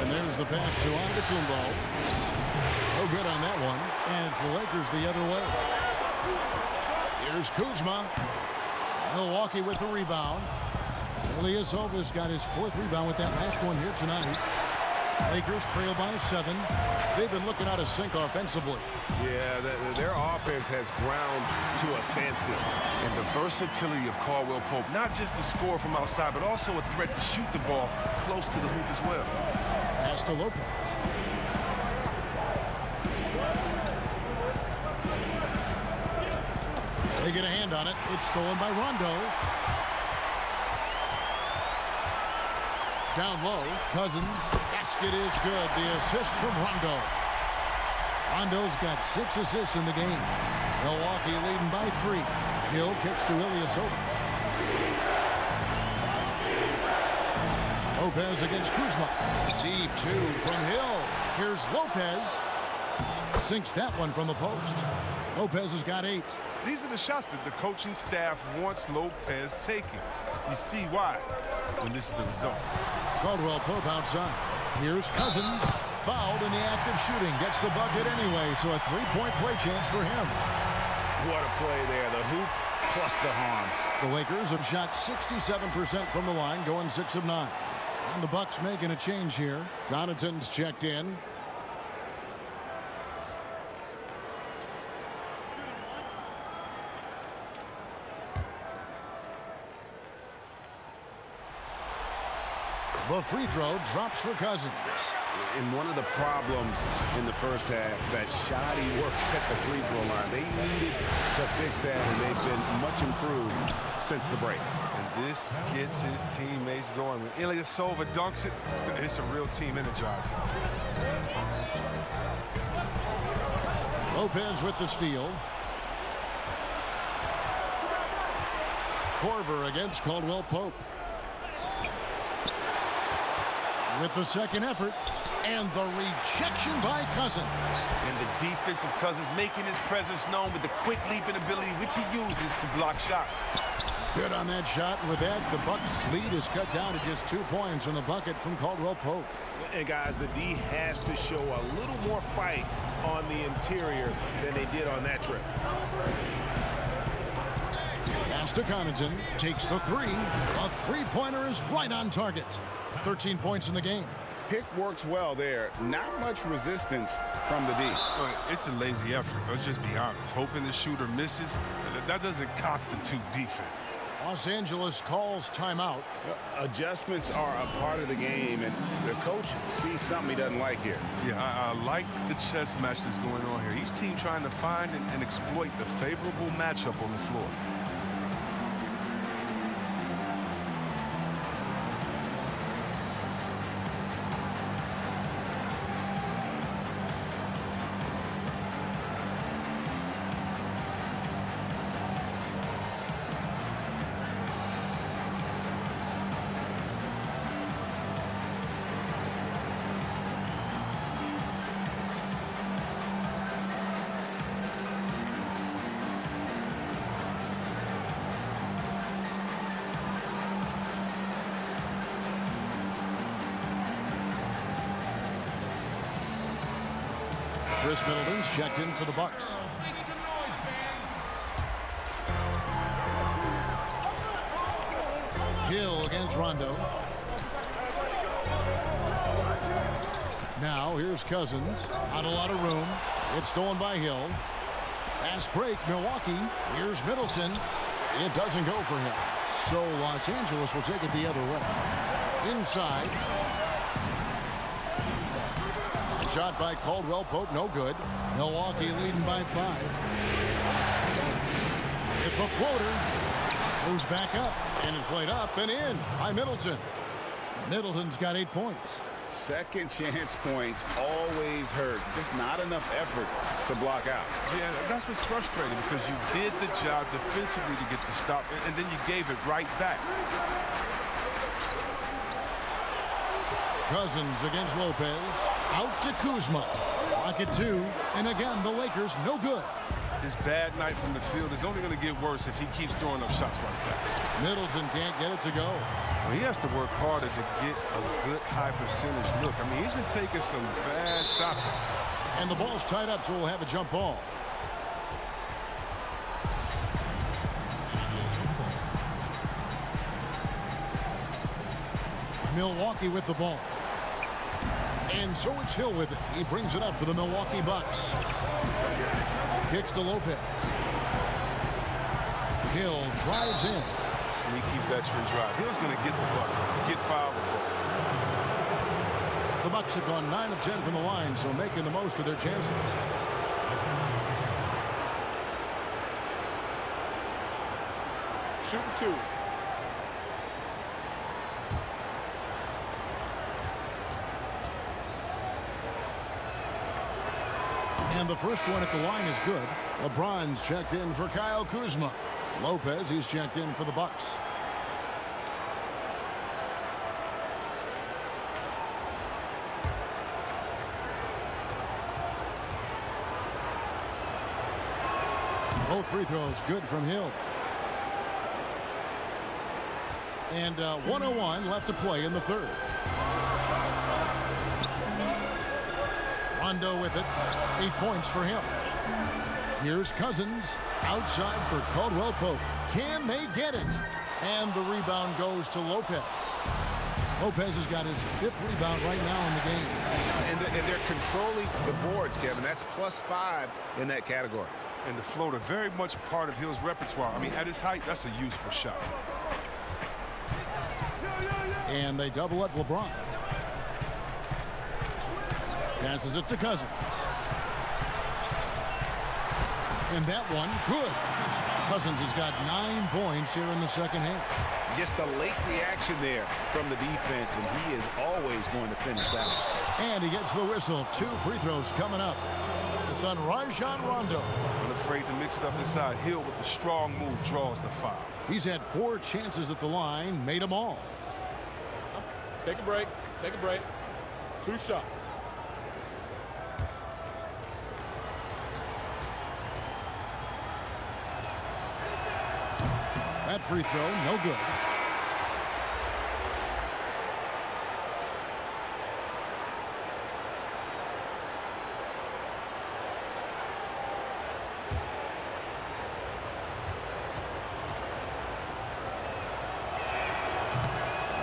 And there's the pass to Antetokounmpo. No good on that one. And it's the Lakers the other way. Here's Kuzma. Milwaukee with the rebound. Ilyasova's got his fourth rebound with that last one here tonight. Lakers trail by seven. They've been looking out of sync offensively. Yeah, the, their offense has ground to a standstill. And the versatility of Caldwell Pope, not just the score from outside, but also a threat to shoot the ball close to the hoop as well. Pass to Lopez. Get a hand on it. It's stolen by Rondo. Down low, Cousins. Basket is good. The assist from Rondo. Rondo's got six assists in the game. Milwaukee leading by three. Hill kicks to Ilyasova. Lopez against Kuzma. Deep two from Hill. Here's Lopez. Sinks that one from the post. Lopez has got eight. These are the shots that the coaching staff wants Lopez taking. You see why when this is the result. Caldwell Pope outside. Here's Cousins. fouled in the act of shooting. Gets the bucket anyway, so a three-point play chance for him. What a play there. The hoop plus the harm. The Lakers have shot 67% from the line, going 6 of 9. And the Bucks making a change here. Connaughton's checked in. The free throw drops for Cousins. And one of the problems in the first half, that shoddy work at the free throw line. They needed to fix that, and they've been much improved since the break. And this gets his teammates going. When Ilyasova dunks it, it's a real team energizer. Lopez with the steal. Korver against Caldwell Pope. With the second effort, and the rejection by Cousins. And the defensive Cousins making his presence known with the quick leaping ability which he uses to block shots. Good on that shot. And with that, the Bucks lead is cut down to just two points on the bucket from Caldwell Pope. And guys, the D has to show a little more fight on the interior than they did on that trip. Pass to Connaughton. Takes the three. A three-pointer is right on target. 13 points in the game. Pick works well there. Not much resistance from the D. It's a lazy effort. Let's just be honest. Hoping the shooter misses, that doesn't constitute defense. Los Angeles calls timeout. Adjustments are a part of the game, and the coach sees something he doesn't like here. Yeah, I, I like the chess match that's going on here. Each team trying to find and, and exploit the favorable matchup on the floor. Checked in for the Bucks. Hill against Rondo. Now here's Cousins. Not a lot of room. It's stolen by Hill. Fast break, Milwaukee. Here's Middleton. It doesn't go for him. So Los Angeles will take it the other way. Inside. Shot by Caldwell Pope, no good. Milwaukee leading by five. If a floater moves back up, and it's laid up and in by Middleton. Middleton's got eight points. Second chance points always hurt. Just not enough effort to block out. Yeah, that's what's frustrating because you did the job defensively to get the stop, and then you gave it right back. Cousins against Lopez. Out to Kuzma. Pocket two. And again, the Lakers no good. His bad night from the field is only going to get worse if he keeps throwing up shots like that. Middleton can't get it to go. Well, he has to work harder to get a good high percentage look. I mean, he's been taking some bad shots. And the ball's tied up, so we'll have a jump ball. Milwaukee with the ball. And so it's Hill with it. He brings it up for the Milwaukee Bucks. Kicks to Lopez. Hill drives in. Sneaky veteran drive. Hill's going to get the bucket. Get fouled. The Bucks have gone 9 of 10 from the line, so making the most of their chances. Shooting two. And the first one at the line is good. LeBron's checked in for Kyle Kuzma. Lopez, he's checked in for the Bucks. Both free throws good from Hill. And uh, 101 left to play in the third. Rondo with it. Eight points for him. Here's Cousins. Outside for Caldwell Pope. Can they get it? And the rebound goes to Lopez. Lopez has got his fifth rebound right now in the game. And, the, and they're controlling the boards, Kevin. That's plus five in that category. And the floater, very much part of Hill's repertoire. I mean, at his height, that's a useful shot. And they double up LeBron. Passes it to Cousins. And that one, good. Cousins has got nine points here in the second half. Just a late reaction there from the defense, and he is always going to finish that. And he gets the whistle. Two free throws coming up. It's on Rajon Rondo. Unafraid to mix it up inside. Hill with a strong move draws the foul. He's had four chances at the line, made them all. Take a break. Take a break. Two shots. That free throw, no good.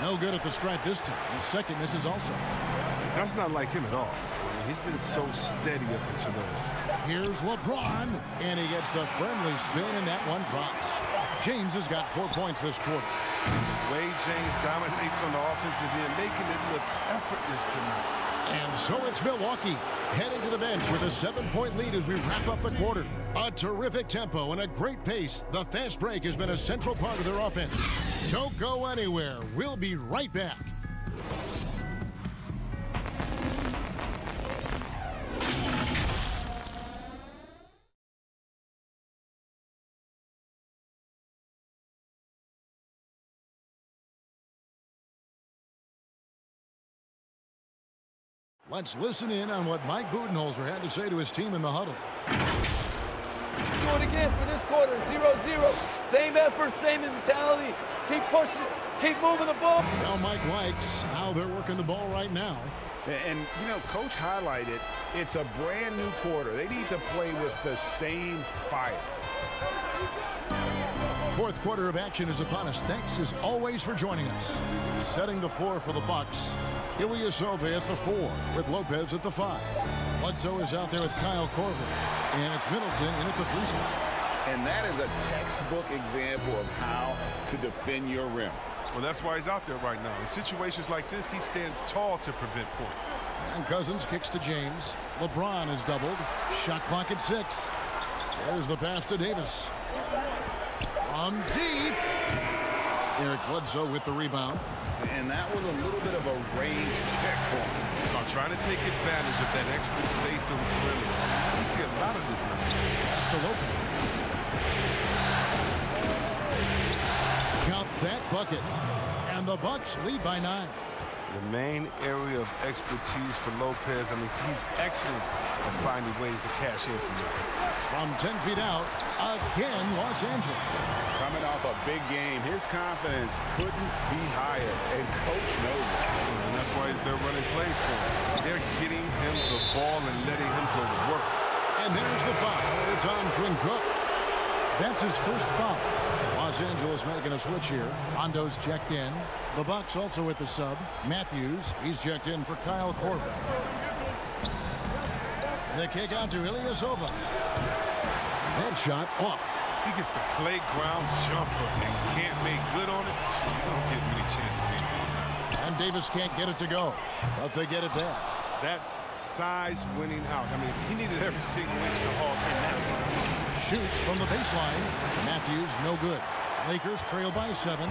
No good at the stripe this time. The second misses also. That's not like him at all. He's been so steady up until those. Here's LeBron, and he gets the friendly spin, and that one drops. James has got four points this quarter. The way James dominates on the offensive end, making it look effortless tonight. And so it's Milwaukee heading to the bench with a seven-point lead as we wrap up the quarter. A terrific tempo and a great pace. The fast break has been a central part of their offense. Don't go anywhere. We'll be right back. Let's listen in on what Mike Budenholzer had to say to his team in the huddle. Do it again for this quarter, 0-0. Same effort, same mentality. Keep pushing it. Keep moving the ball. Now Mike likes how they're working the ball right now. And, you know, Coach highlighted it's a brand new quarter. They need to play with the same fire. Fourth quarter of action is upon us. Thanks as always for joining us. Setting the floor for the Bucks. Ilyasova at the four with Lopez at the five. Bledsoe is out there with Kyle Korver. And it's Middleton in at the three spot. And that is a textbook example of how to defend your rim. Well, that's why he's out there right now. In situations like this, he stands tall to prevent points. And Cousins kicks to James. LeBron is doubled. Shot clock at six. There's the pass to Davis. From deep. Eric Bledsoe with the rebound. And that was a little bit of a range check for him. I'm trying to take advantage of that extra space on the perimeter. You see a lot of this now. Pass to Lopez. Got that bucket. And the Bucks lead by nine. The main area of expertise for Lopez, I mean, he's excellent at finding ways to cash in from there. From 10 feet out, again, Los Angeles. Coming off a big game, his confidence couldn't be higher, and Coach knows it. And that's why they're running plays for him. They're getting him the ball and letting him go to work. And there's the foul. It's on Quinn Cook. That's his first foul. Los Angeles making a switch here. Rondo's checked in. The Bucks also with the sub. Matthews, he's checked in for Kyle Korver. The kick out to Ilyasova. Head shot off. He gets the playground jumper and can't make good on it. You don't get many chances here. And Davis can't get it to go, but they get it back. That's size winning out. I mean, he needed every single inch to haul in that one. Shoots from the baseline. Matthews, no good. Lakers trail by seven.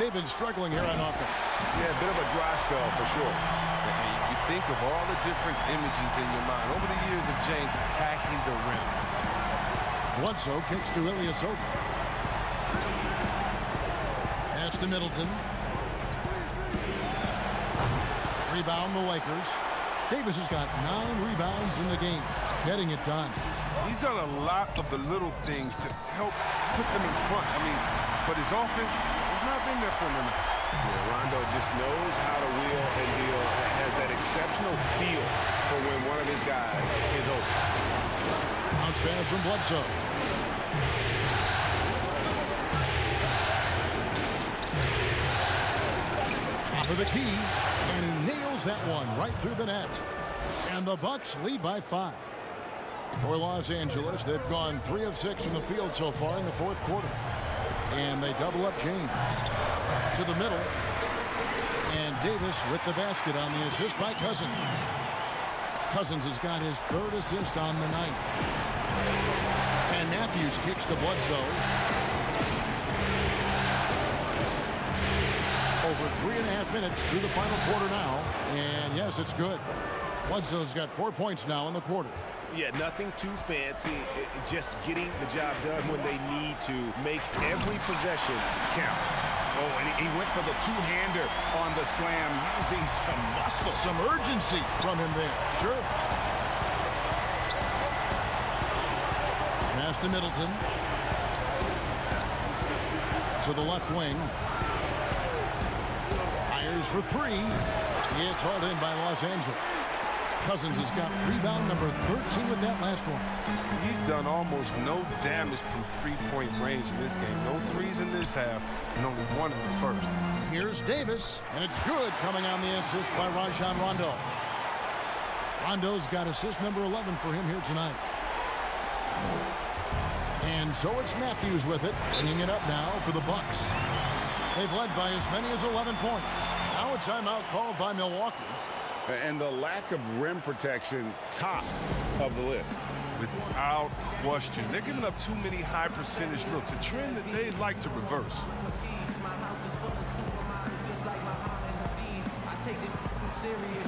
They've been struggling here on offense. Yeah, a bit of a dry spell for sure. And you think of all the different images in your mind over the years of James attacking the rim. Bledsoe kicks to Ilyasova. Pass to Middleton. Rebound the Lakers. Davis has got nine rebounds in the game, getting it done. He's done a lot of the little things to help put them in front. I mean, but his offense has not been there for him tonight. Yeah, Rondo just knows how to wheel and deal. Has that exceptional feel for when one of his guys is open. Pass from Bledsoe. Top of the key, and he nails that one right through the net. And the Bucks lead by five. For Los Angeles, they've gone three of six from the field so far in the fourth quarter. And they double up James. To the middle. And Davis with the basket on the assist by Cousins. Cousins has got his third assist on the night. And Matthews kicks to Bledsoe. Over three and a half minutes through the final quarter now. And yes, it's good. Bledsoe's got four points now in the quarter. Yeah, nothing too fancy. It- just getting the job done when they need to. Make every possession count. Oh, and he, he went for the two-hander on the slam using some muscle. Some urgency from him there. Sure. To Middleton. To the left wing. Fires for three. It's hauled in by Los Angeles. Cousins has got rebound number 13 with that last one. He's done almost no damage from three-point range in this game. No threes in this half, and only one in the first. Here's Davis, and it's good coming on the assist by Rajon Rondo. Rondo's got assist number 11 for him here tonight. And so it's Matthews with it, bringing it up now for the Bucks. They've led by as many as 11 points. Now a timeout called by Milwaukee. And the lack of rim protection, top of the list. Without question. They're giving up too many high percentage looks, a trend that they'd like to reverse. Antetokounmpo's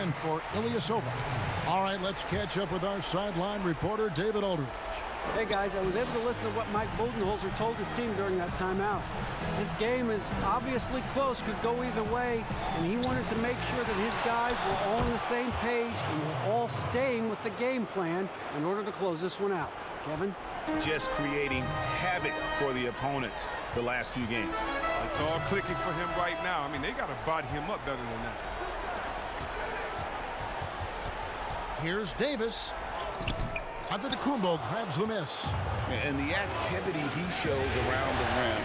in for Ilyasova. All right, let's catch up with our sideline reporter, David Aldridge. Hey guys, I was able to listen to what Mike Budenholzer told his team during that timeout. This game is obviously close, could go either way, and he wanted to make sure that his guys were all on the same page and were all staying with the game plan in order to close this one out. Kevin? Just creating havoc for the opponents the last few games. It's all clicking for him right now. I mean, they got to body him up better than that. Here's Davis. Antetokounmpo grabs the miss. And the activity he shows around the rim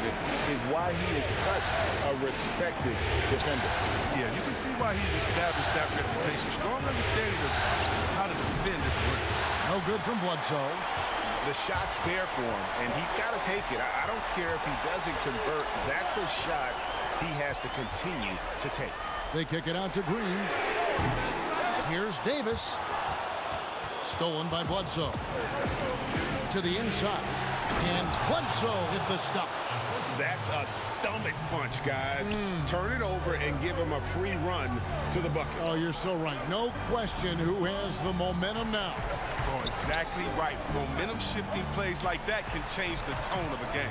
is why he is such a respected defender. Yeah, you can see why he's established that reputation. Strong understanding of how to defend at the rim. No good from Bledsoe. The shot's there for him, and he's got to take it. I I don't care if he doesn't convert. That's a shot he has to continue to take. They kick it out to Green. Here's Davis. Stolen by Bledsoe. To the inside. And Bledsoe hit the stuff. That's a stomach punch, guys. Hmm. Turn it over and give him a free run to the bucket. Oh, you're so right. No question who has the momentum now. Oh, exactly right. Momentum shifting plays like that can change the tone of a game.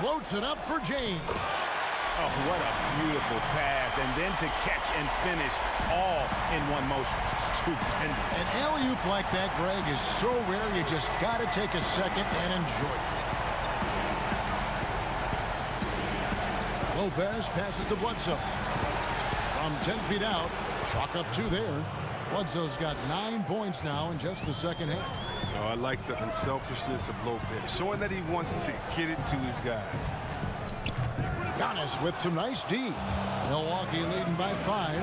Floats it up for James. Oh, what a beautiful pass. And then to catch and finish all in one motion. Stupendous. An alley-oop like that, Greg, is so rare you just got to take a second and enjoy it. Lopez passes to Bledsoe. From 10 feet out, chalk up two there. Bledsoe's got nine points now in just the second half. Oh, I like the unselfishness of Lopez, showing that he wants to get it to his guys. Giannis with some nice D. Milwaukee leading by five.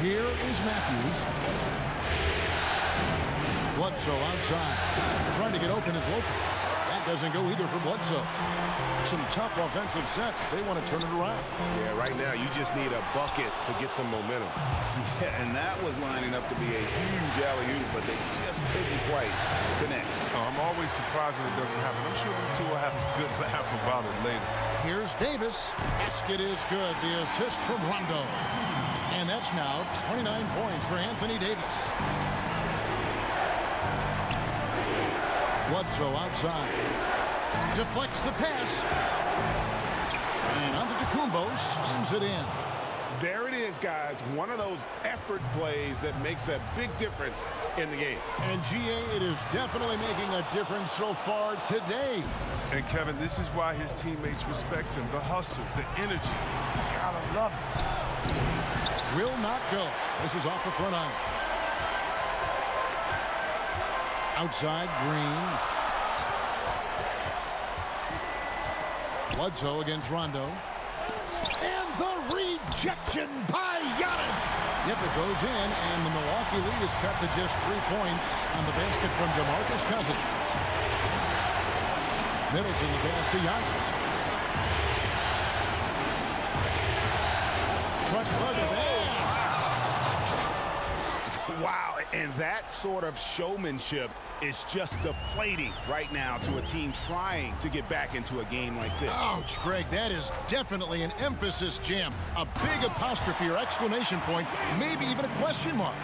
Here is Matthews. Bledsoe outside. Trying to get open is Lopez. That doesn't go either for Bledsoe. some tough offensive sets. They want to turn it around. Yeah, right now you just need a bucket to get some momentum. Yeah, and that was lining up to be a huge alley-oop, but they just couldn't quite connect. Oh, I'm always surprised when it doesn't happen. I'm sure these two will have a good laugh about it later. Here's Davis. Basket is good. The assist from Rondo. And that's now 29 points for Anthony Davis. Bledsoe outside. Deflects the pass. And onto Antetokounmpo slams it in. There it is, guys. One of those effort plays that makes a big difference in the game. And GA, it is definitely making a difference so far today. And Kevin, this is why his teammates respect him. The hustle, the energy. You gotta love it. Will not go. This is off the front iron. Outside, Green. Bledsoe against Rondo. And the rejection by Giannis. Yep, it goes in, and the Milwaukee lead is cut to just three points on the basket from DeMarcus Cousins. Middleton the pass to Giannis. And that sort of showmanship is just deflating right now to a team trying to get back into a game like this. Ouch, Greg, that is definitely an emphasis jam. A big apostrophe or exclamation point, maybe even a question mark.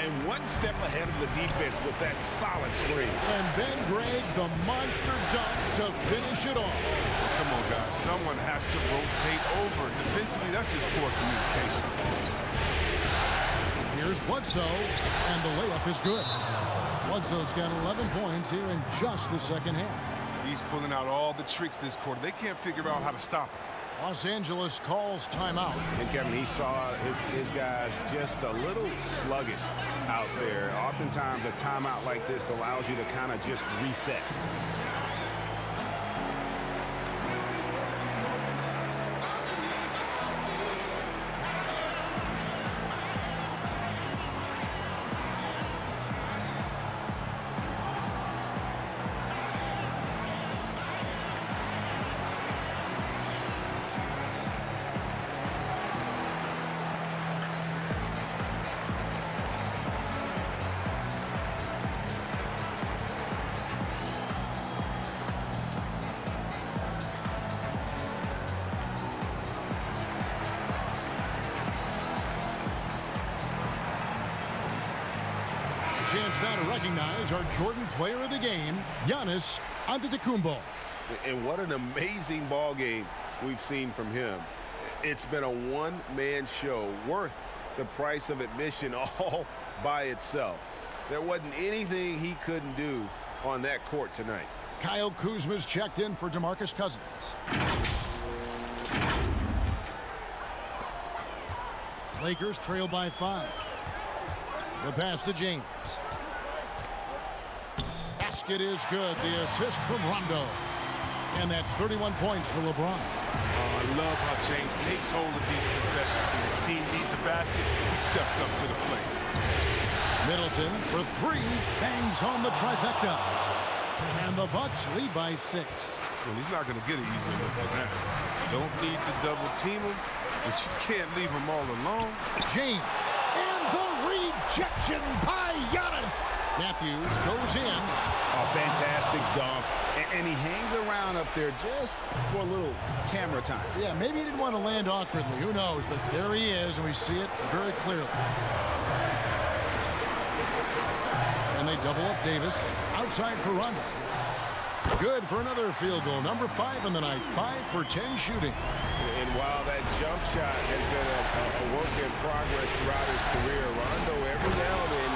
And one step ahead of the defense with that solid screen. And then, Greg, the monster dunk to finish it off. Come on, guys. Someone has to rotate over. Defensively, that's just poor communication. Here's Bledsoe, and the layup is good. Bledsoe's got 11 points here in just the second half. He's pulling out all the tricks this quarter. They can't figure out how to stop him. Los Angeles calls timeout. And Kevin, he saw his, his guys just a little sluggish out there. Oftentimes, a timeout like this allows you to kind of just reset. Now to recognize our Jordan player of the game, Giannis Antetokounmpo. And what an amazing ball game we've seen from him. It's been a one-man show worth the price of admission all by itself. There wasn't anything he couldn't do on that court tonight. Kyle Kuzma's checked in for DeMarcus Cousins. Lakers trail by five. The pass to James. Basket is good. The assist from Rondo. And that's 31 points for LeBron. Oh, I love how James takes hold of these possessions. When his team needs a basket, he steps up to the plate. Middleton for three. Bangs home the trifecta. And the Bucks lead by six. Well, he's not going to get an easy look at that. Don't need to double team him, but you can't leave him all alone. James. And the rejection by Giannis. Matthews goes in. A fantastic dunk. And, and, he hangs around up there just for a little camera time. Yeah, maybe he didn't want to land awkwardly. Who knows? But there he is, and we see it very clearly. And they double up Davis. Outside for Rondo. Good for another field goal. Number five in the night. Five for ten shooting. And while that jump shot has been a, a work in progress throughout his career, Rondo every now and then can get hot.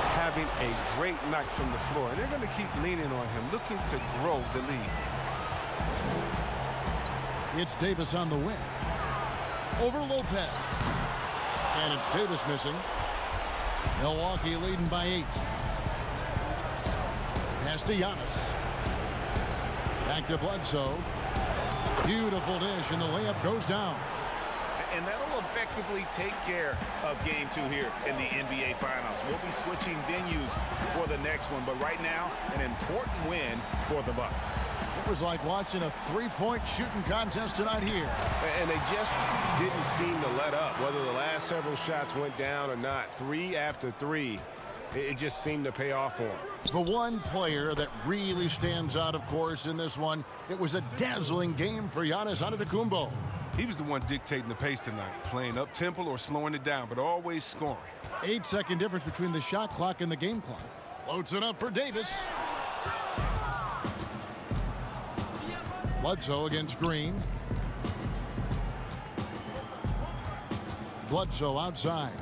Having a great night from the floor, and they're going to keep leaning on him, looking to grow the lead. It's Davis on the wing. Over Lopez. And it's Davis missing. Milwaukee leading by eight. Pass to Giannis. Back to Bledsoe. Beautiful dish, and the layup goes down. And that'll effectively take care of game two here in the NBA Finals. We'll be switching venues for the next one, but right now, an important win for the Bucks. It was like watching a three-point shooting contest tonight here. And they just didn't seem to let up. Whether the last several shots went down or not, three after three, it just seemed to pay off for them. The one player that really stands out, of course, in this one, it was a dazzling game for Giannis Antetokounmpo. He was the one dictating the pace tonight, playing up-tempo or slowing it down, but always scoring. Eight-second difference between the shot clock and the game clock. Floats it up for Davis. Bledsoe against Green. Bledsoe outside.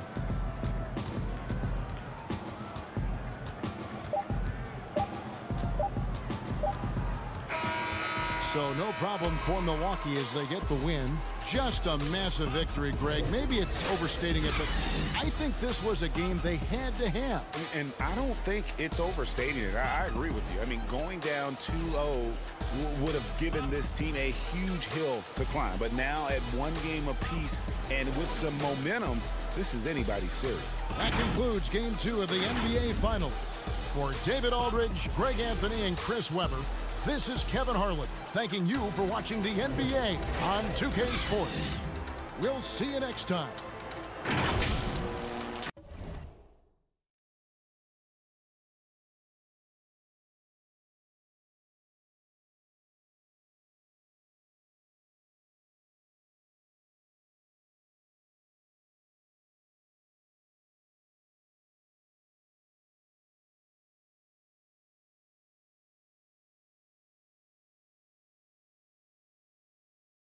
So no problem for Milwaukee as they get the win. Just a massive victory, Greg. Maybe it's overstating it, but I think this was a game they had to have. And I don't think it's overstating it. I, agree with you. I mean, going down 2-0 would have given this team a huge hill to climb. But now at one game apiece and with some momentum, this is anybody's series. That concludes game two of the NBA Finals. For David Aldridge, Greg Anthony, and Chris Webber, this is Kevin Harlan thanking you for watching the NBA on 2K Sports. We'll see you next time.